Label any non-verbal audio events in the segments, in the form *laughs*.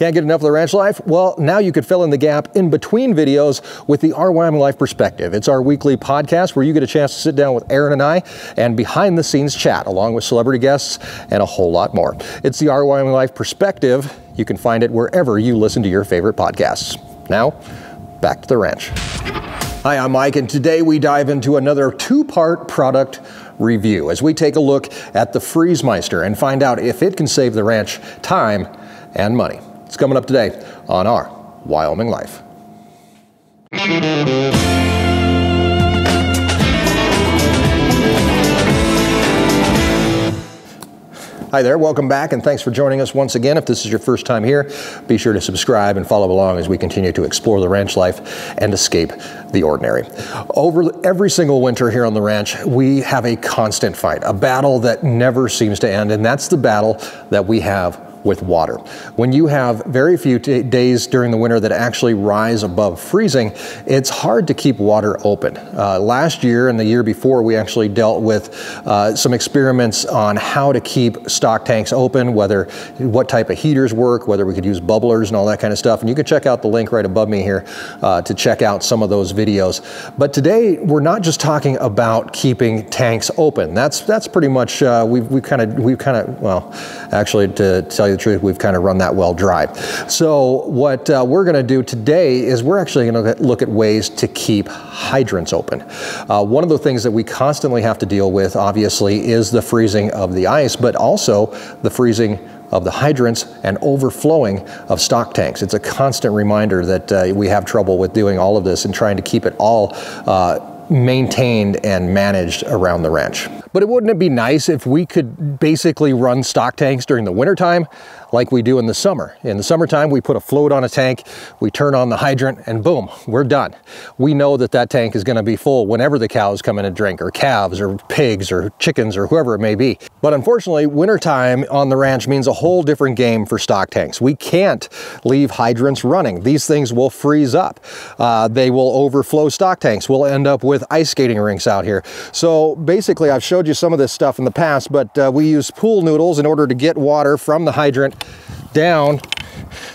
Can't get enough of the ranch life? Well, now you could fill in the gap in between videos with the Our Wyoming Life Perspective. It's our weekly podcast where you get a chance to sit down with Erin and I and behind the scenes chat along with celebrity guests and a whole lot more. It's the Our Wyoming Life Perspective. You can find it wherever you listen to your favorite podcasts. Now, back to the ranch. Hi, I'm Mike, and today we dive into another two part product review as we take a look at the Freezemeister and find out if it can save the ranch time and money. It's coming up today on our Wyoming Life. Hi there, welcome back, and thanks for joining us once again. If this is your first time here, be sure to subscribe and follow along as we continue to explore the ranch life and escape the ordinary. Over every single winter here on the ranch, we have a constant fight, a battle that never seems to end, and that's the battle that we have with water. When you have very few days during the winter that actually rise above freezing, it's hard to keep water open. Uh, last year and the year before, we actually dealt with uh, some experiments on how to keep stock tanks open, whether what type of heaters work, whether we could use bubblers and all that kind of stuff. And you can check out the link right above me here uh, to check out some of those videos. But today, we're not just talking about keeping tanks open. That's that's pretty much uh, we've we kind of we've kind of well, actually to tell you you the truth, we've kind of run that well dry. So what uh, we're going to do today is we're actually going to look at ways to keep hydrants open. Uh, one of the things that we constantly have to deal with, obviously, is the freezing of the ice, but also the freezing of the hydrants and overflowing of stock tanks. It's a constant reminder that uh, we have trouble with doing all of this and trying to keep it all uh, maintained and managed around the ranch. But it wouldn't it be nice if we could basically run stock tanks during the wintertime like we do in the summer. In the summertime, we put a float on a tank, we turn on the hydrant, and boom, we're done. We know that that tank is gonna be full whenever the cows come in and drink, or calves, or pigs, or chickens, or whoever it may be. But unfortunately, wintertime on the ranch means a whole different game for stock tanks. We can't leave hydrants running. These things will freeze up. Uh, they will overflow stock tanks. We'll end up with ice skating rinks out here. So basically, I've showed you some of this stuff in the past, but uh, we use pool noodles in order to get water from the hydrant down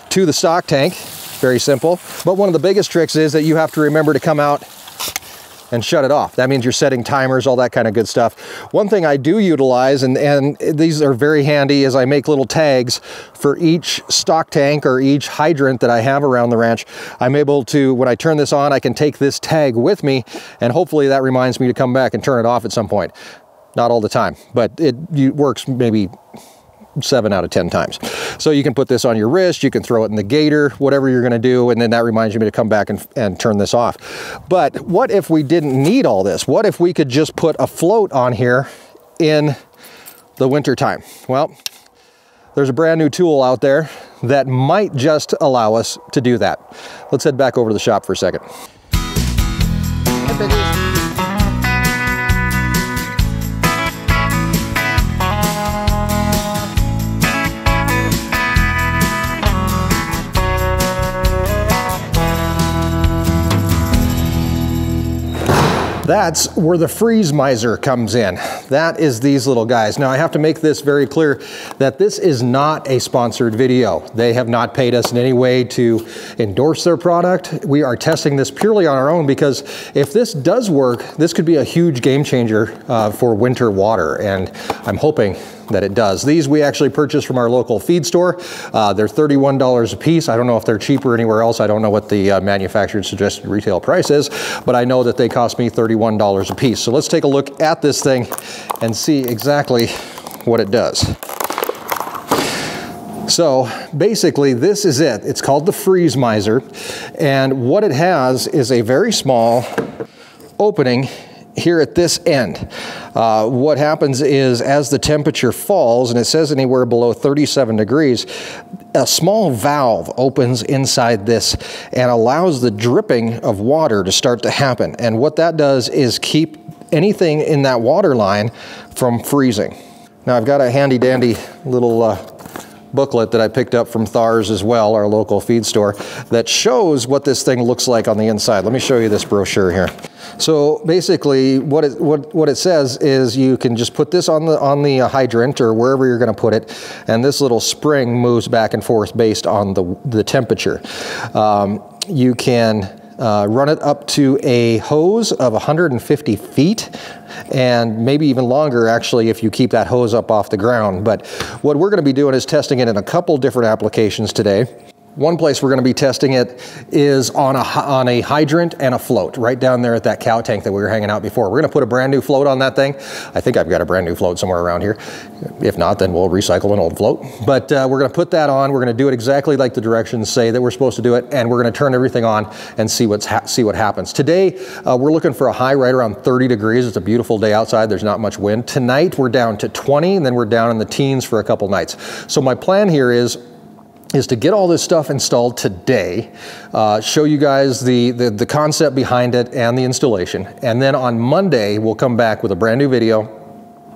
to the stock tank. Very simple. But one of the biggest tricks is that you have to remember to come out and shut it off. That means you're setting timers, all that kind of good stuff. One thing I do utilize, and, and these are very handy, is I make little tags for each stock tank or each hydrant that I have around the ranch. I'm able to, when I turn this on, I can take this tag with me, and hopefully that reminds me to come back and turn it off at some point. Not all the time, but it, it works maybe seven out of 10 times. So you can put this on your wrist, you can throw it in the gator, whatever you're gonna do, and then that reminds me to come back and, and turn this off. But what if we didn't need all this? What if we could just put a float on here in the winter time? Well, there's a brand new tool out there that might just allow us to do that. Let's head back over to the shop for a second. That's where the freeze miser comes in. That is these little guys. Now I have to make this very clear that this is not a sponsored video. They have not paid us in any way to endorse their product. We are testing this purely on our own because if this does work, this could be a huge game changer uh, for winter water. And I'm hoping that it does. These we actually purchased from our local feed store. Uh, they're $31 a piece. I don't know if they're cheaper anywhere else. I don't know what the uh, manufacturer's suggested retail price is, but I know that they cost me $31 a piece. So let's take a look at this thing and see exactly what it does. So basically this is it. It's called the freeze miser. and what it has is a very small opening here at this end. Uh, what happens is as the temperature falls, and it says anywhere below 37 degrees, a small valve opens inside this and allows the dripping of water to start to happen. And what that does is keep anything in that water line from freezing. Now I've got a handy dandy little uh, booklet that I picked up from Thar's as well, our local feed store, that shows what this thing looks like on the inside. Let me show you this brochure here. So basically, what it, what, what it says is you can just put this on the on the uh, hydrant or wherever you're going to put it, and this little spring moves back and forth based on the the temperature. Um, you can uh, run it up to a hose of 150 feet and maybe even longer actually if you keep that hose up off the ground. But what we're going to be doing is testing it in a couple different applications today. One place we're going to be testing it is on a, on a hydrant and a float right down there at that cow tank that we were hanging out before. We're going to put a brand new float on that thing. I think I've got a brand new float somewhere around here. If not, then we'll recycle an old float. But uh, we're going to put that on. We're going to do it exactly like the directions say that we're supposed to do it, and we're going to turn everything on and see what's see what happens. Today, uh, we're looking for a high right around 30 degrees. It's a beautiful day outside. There's not much wind. Tonight, we're down to 20, and then we're down in the teens for a couple nights. So my plan here is is to get all this stuff installed today, uh, show you guys the, the, the concept behind it and the installation. And then on Monday, we'll come back with a brand new video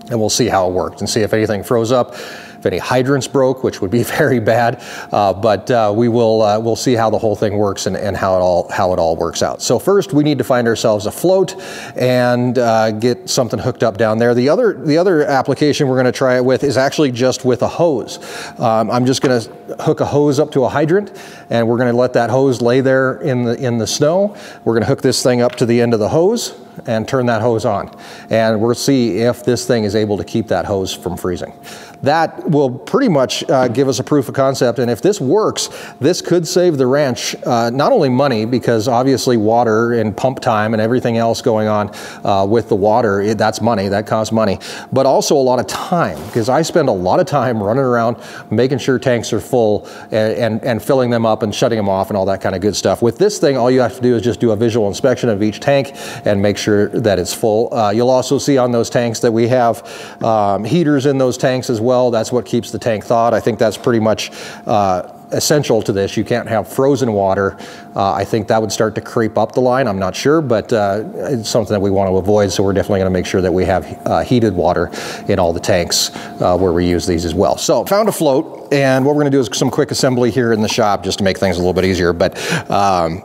and we'll see how it worked and see if anything froze up if any hydrants broke, which would be *laughs* very bad. Uh, but uh, we will uh, we'll see how the whole thing works and, and how it all how it all works out. So first, we need to find ourselves a float and uh, get something hooked up down there. The other the other application we're going to try it with is actually just with a hose. Um, I'm just going to hook a hose up to a hydrant, and we're going to let that hose lay there in the in the snow. We're going to hook this thing up to the end of the hose and turn that hose on. And we'll see if this thing is able to keep that hose from freezing. That will pretty much uh, give us a proof of concept. And if this works, this could save the ranch uh, not only money, because obviously water and pump time and everything else going on uh, with the water, it, that's money, that costs money, but also a lot of time, because I spend a lot of time running around making sure tanks are full and, and, and filling them up and shutting them off and all that kind of good stuff. With this thing, all you have to do is just do a visual inspection of each tank and make sure that it's full. Uh, you'll also see on those tanks that we have um, heaters in those tanks as well well. That's what keeps the tank thawed. I think that's pretty much uh, essential to this. You can't have frozen water. Uh, I think that would start to creep up the line. I'm not sure, but uh, it's something that we want to avoid. So we're definitely going to make sure that we have uh, heated water in all the tanks uh, where we use these as well. So found a float, and what we're going to do is some quick assembly here in the shop just to make things a little bit easier. But um,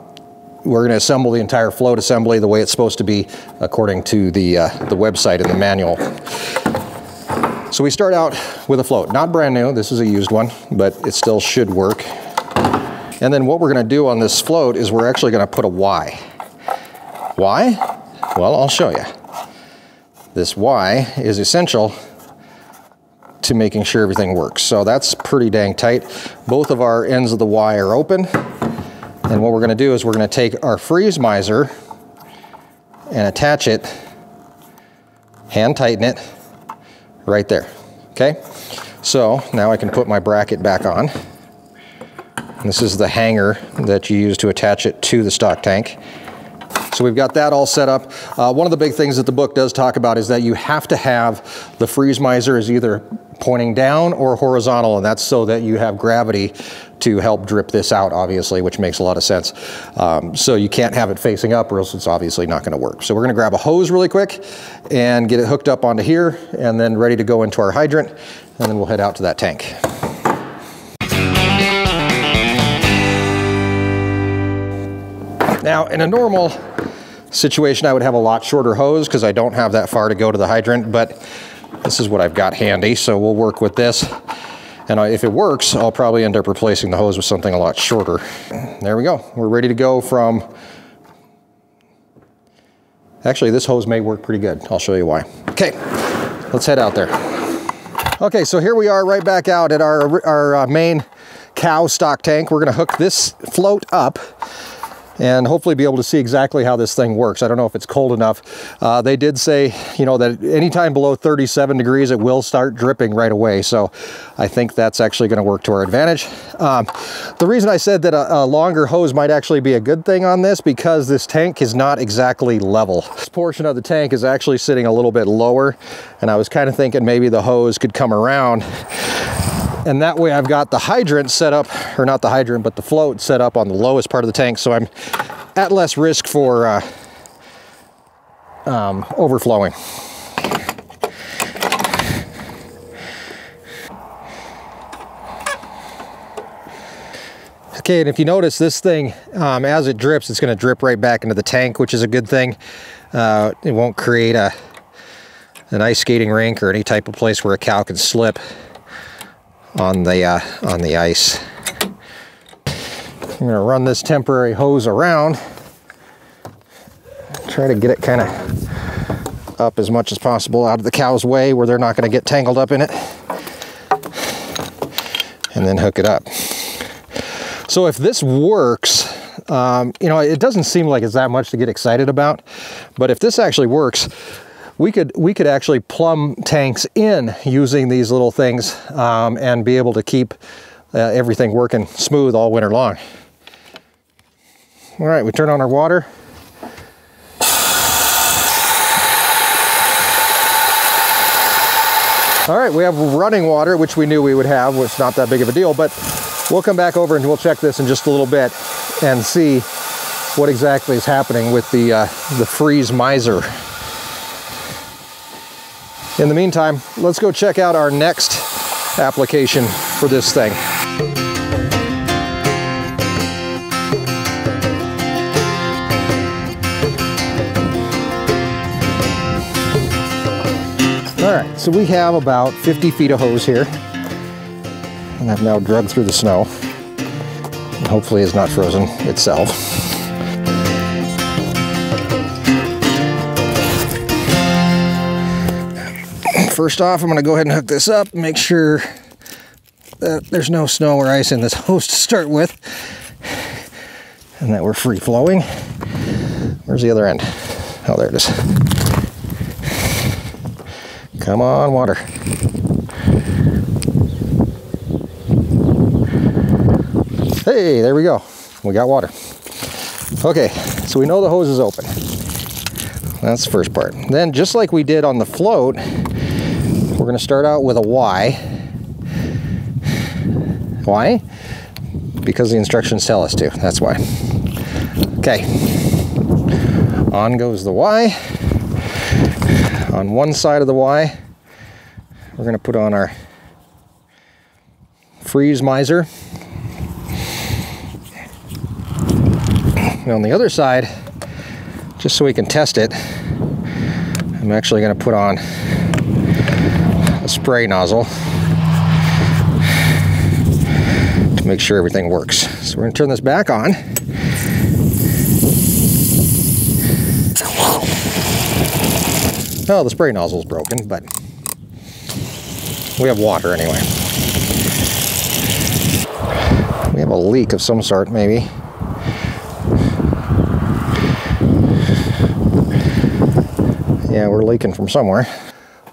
we're going to assemble the entire float assembly the way it's supposed to be according to the, uh, the website and the manual. So we start out with a float, not brand new, this is a used one, but it still should work. And then what we're gonna do on this float is we're actually gonna put a Y. Why? Well, I'll show you. This Y is essential to making sure everything works. So that's pretty dang tight. Both of our ends of the Y are open. And what we're gonna do is we're gonna take our freeze miser and attach it, hand tighten it, right there, okay? So now I can put my bracket back on. This is the hanger that you use to attach it to the stock tank. So we've got that all set up. Uh, one of the big things that the book does talk about is that you have to have the freeze miser is either pointing down or horizontal, and that's so that you have gravity to help drip this out, obviously, which makes a lot of sense. Um, so you can't have it facing up or else it's obviously not gonna work. So we're gonna grab a hose really quick and get it hooked up onto here and then ready to go into our hydrant, and then we'll head out to that tank. Now, in a normal situation, I would have a lot shorter hose because I don't have that far to go to the hydrant, but this is what I've got handy, so we'll work with this. And if it works, I'll probably end up replacing the hose with something a lot shorter. There we go. We're ready to go from... Actually, this hose may work pretty good. I'll show you why. Okay, let's head out there. Okay, so here we are right back out at our, our uh, main cow stock tank. We're gonna hook this float up and hopefully be able to see exactly how this thing works. I don't know if it's cold enough. Uh, they did say, you know, that anytime below 37 degrees, it will start dripping right away. So I think that's actually going to work to our advantage. Um, the reason I said that a, a, longer hose might actually be a good thing on this because this tank is not exactly level. This portion of the tank is actually sitting a little bit lower and I was kind of thinking maybe the hose could come around and that way I've got the hydrant set up, or not the hydrant, but the float set up on the lowest part of the tank. So I'm at less risk for uh, um, overflowing. Okay, and if you notice this thing, um, as it drips, it's gonna drip right back into the tank, which is a good thing. Uh, it won't create a an ice skating rink or any type of place where a cow can slip on the uh, on the ice. I'm to run this temporary hose around, try to get it kind of up as much as possible out of the cow's way where they're not going to get tangled up in it, and then hook it up. So if this works, um, you know, it doesn't seem like it's that much to get excited about, but if this actually works, we could we could actually plumb tanks in using these little things um, and be able to keep uh, everything working smooth all winter long. All right, we turn on our water. All right, we have running water, which we knew we would have, which is not that big of a deal, but we'll come back over and we'll check this in just a little bit and see what exactly is happening with the, uh, the freeze miser. In the meantime, let's go check out our next application for this thing. All right, so we have about 50 feet of hose here. And I've now drug through the snow. Hopefully it's not frozen itself. First off, I'm gonna go ahead and hook this up, make sure that there's no snow or ice in this *laughs* hose to start with, and that we're free flowing. Where's the other end? Oh, there it is. Come on, water. Hey, there we go. We got water. Okay, so we know the hose is open. That's the first part. Then, just like we did on the float, we're going to start out with a Y. Why? Because the instructions tell us to. That's why. Okay. On goes the Y on one side of the Y, we're going to put on our freeze miser. And on the other side, just so we can test it, I'm actually going to put on a spray nozzle to make sure everything works. So we're to turn this back on. Oh, the spray nozzle's broken, but we have water anyway. We have a leak of some sort, maybe. Yeah, we're leaking from somewhere.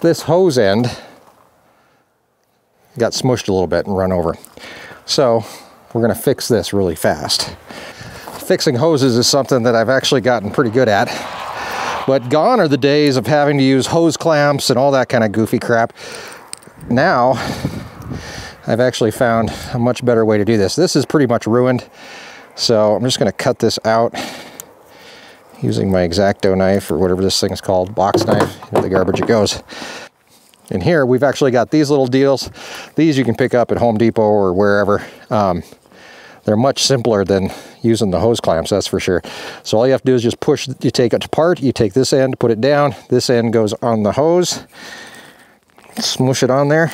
This hose end got smushed a little bit and run over. So we're gonna fix this really fast. Fixing hoses is something that I've actually gotten pretty good at. But gone are the days of having to use hose clamps and all that kind of goofy crap. Now, I've actually found a much better way to do this. This is pretty much ruined, so I'm just gonna cut this out using my X-Acto knife or whatever this thing's called, box knife, into the garbage it goes. And here we've actually got these little deals. These you can pick up at Home Depot or wherever. Um, they're much simpler than using the hose clamps, that's for sure. So all you have to do is just push, you take it apart, you take this end, put it down, this end goes on the hose, smush it on there,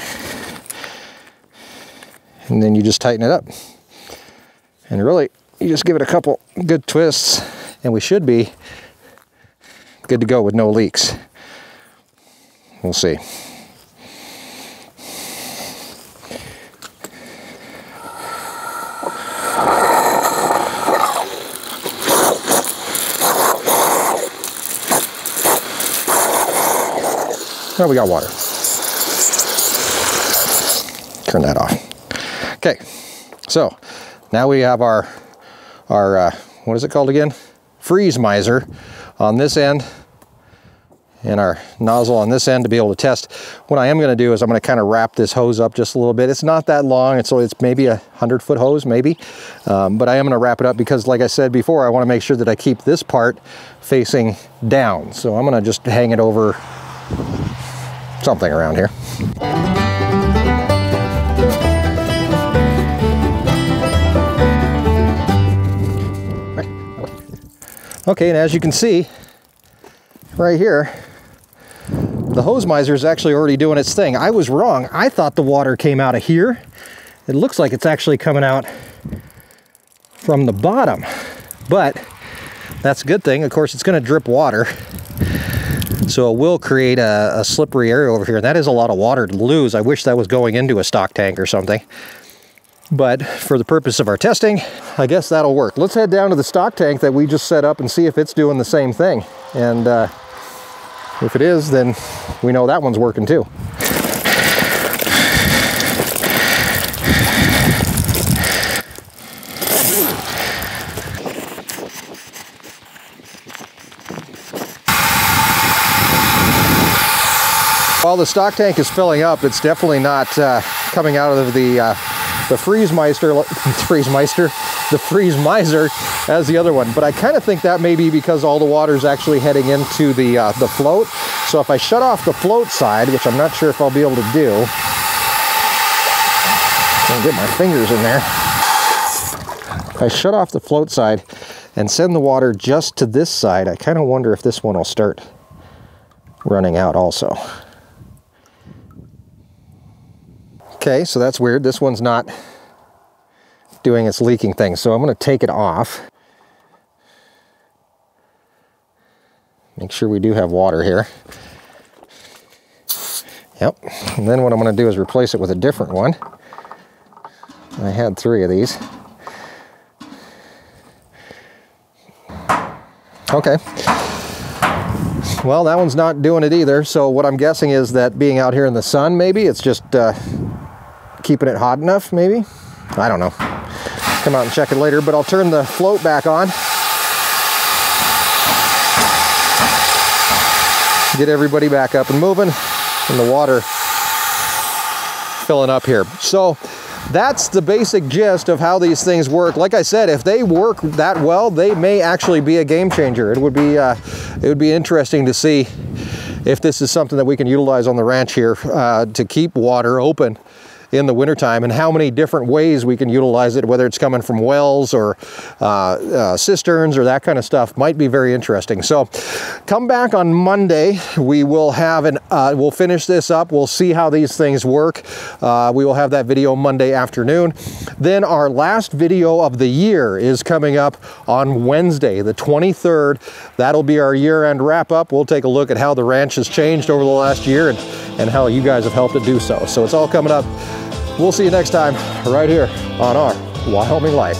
and then you just tighten it up. And really, you just give it a couple good twists, and we should be good to go with no leaks. We'll see. Oh, we got water. Turn that off. Okay, so now we have our, our uh, what is it called again? Freeze miser on this end and our nozzle on this end to be able to test. What I am going to do is I'm going to kind of wrap this hose up just a little bit. It's not that long. It's, so it's maybe a 100 foot hose, maybe. Um, but I am going to wrap it up because like I said before, I want to make sure that I keep this part facing down. So I'm going to just hang it over something around here. Okay, and as you can see, right here, the hose miser is actually already doing its thing. I was wrong. I thought the water came out of here. It looks like it's actually coming out from the bottom, but that's a good thing. Of course, it's gonna drip water. So it will create a, a, slippery area over here. And that is a lot of water to lose. I wish that was going into a stock tank or something. But for the purpose of our testing, I guess that'll work. Let's head down to the stock tank that we just set up and see if it's doing the same thing. And uh, if it is, then we know that one's working too. While the stock tank is filling up, it's definitely not uh, coming out of the uh, the freeze meister, *laughs* freeze meister, the freeze miser as the other one. But I kind of think that may be because all the water is actually heading into the uh, the float. So if I shut off the float side, which I'm not sure if I'll be able to do, I'll get my fingers in there. If I shut off the float side and send the water just to this side, I kind of wonder if this one will start running out also. Okay, so that's weird. This one's not doing its leaking thing. So I'm going to take it off. Make sure we do have water here. Yep. And then what I'm to do is replace it with a different one. I had three of these. Okay. Well, that one's not doing it either. So what I'm guessing is that being out here in the sun, maybe it's just uh, keeping it hot enough, maybe. I don't know come out and check it later, but I'll turn the float back on. Get everybody back up and moving and the water filling up here. So that's the basic gist of how these things work. Like I said, if they work that well, they may actually be a game changer. It would be, uh, it would be interesting to see if this is something that we can utilize on the ranch here uh, to keep water open in the wintertime and how many different ways we can utilize it, whether it's coming from wells or uh, uh, cisterns or that kind of stuff, might be very interesting. So come back on Monday. We will have an, uh, we'll finish this up. We'll see how these things work. Uh, we will have that video Monday afternoon. Then our last video of the year is coming up on Wednesday, the 23rd. That'll be our year-end wrap-up. We'll take a look at how the ranch has changed over the last year and, and how you guys have helped it do so. So it's all coming up We'll see you next time right here on our Wyoming Life.